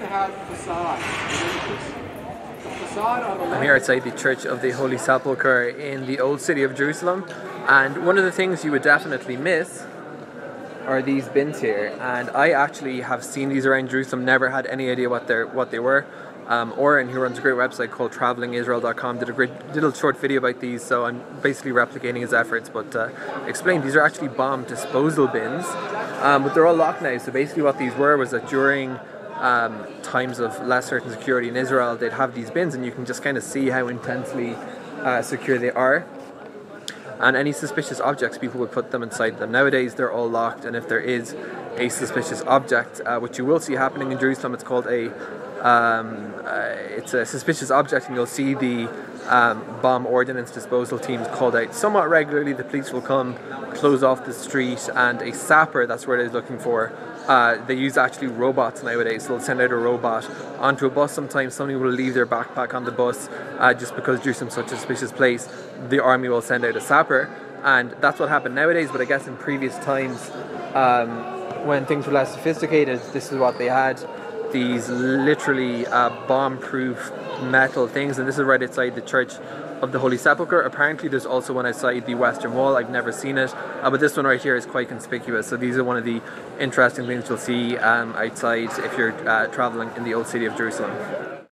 to have facade. I'm here outside the Church of the Holy Sepulchre in the old city of Jerusalem, and one of the things you would definitely miss are these bins here. And I actually have seen these around Jerusalem, never had any idea what they what they were. Um, Oren, who runs a great website called travelingisrael.com, did a great little short video about these, so I'm basically replicating his efforts. But uh, explain, these are actually bomb disposal bins, um, but they're all locked now. So basically, what these were was that during um, times of less certain security in Israel, they'd have these bins, and you can just kind of see how intensely uh, secure they are. And any suspicious objects, people would put them inside them. Nowadays, they're all locked, and if there is a suspicious object, uh, which you will see happening in Jerusalem, it's called a um, uh, it's a suspicious object, and you'll see the um, bomb ordnance disposal teams called out somewhat regularly. The police will come, close off the street, and a sapper, that's what they're looking for. Uh, they use actually robots nowadays, so they'll send out a robot onto a bus. Sometimes somebody will leave their backpack on the bus uh, just because Jerusalem's such a suspicious place. The army will send out a sapper, and that's what happened nowadays. But I guess in previous times, um, when things were less sophisticated, this is what they had these literally uh, bomb-proof metal things, and this is right outside the Church of the Holy Sepulchre. Apparently, there's also one outside the Western Wall. I've never seen it, uh, but this one right here is quite conspicuous. So these are one of the interesting things you'll see um, outside if you're uh, traveling in the old city of Jerusalem.